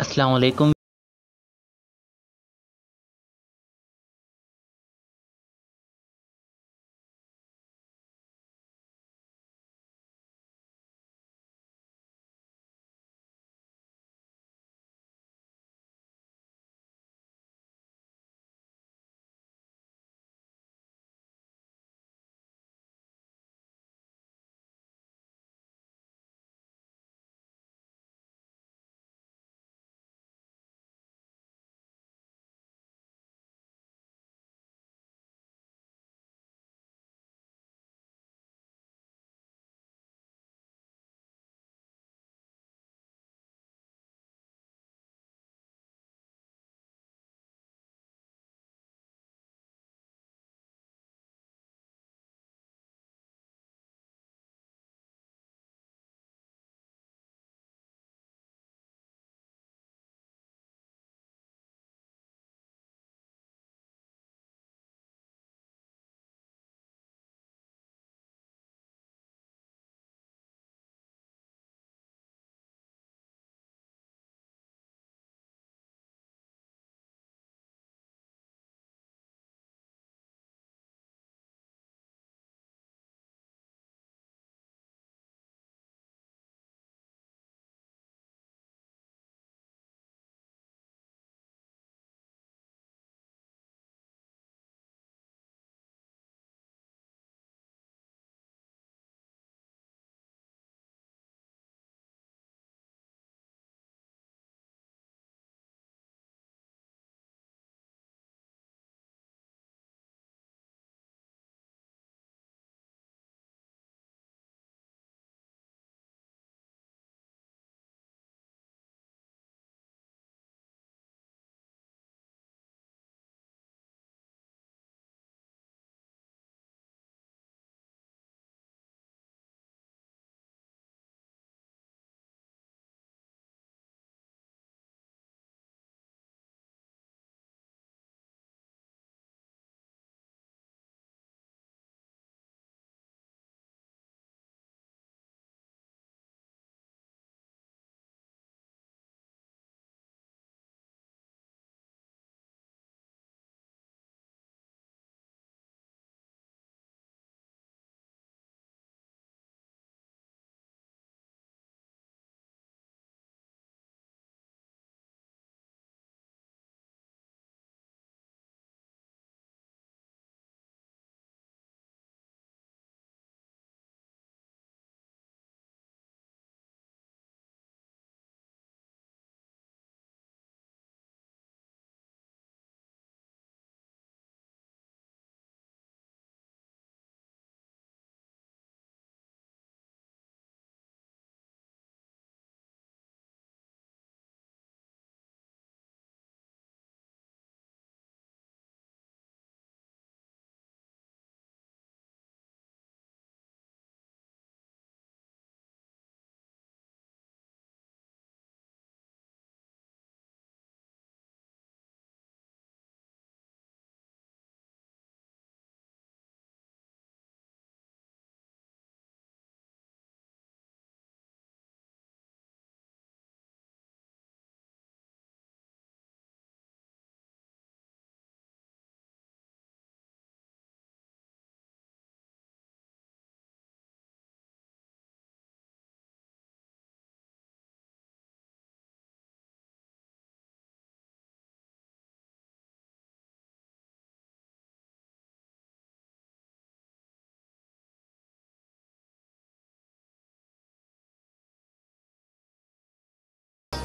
السلام علیکم۔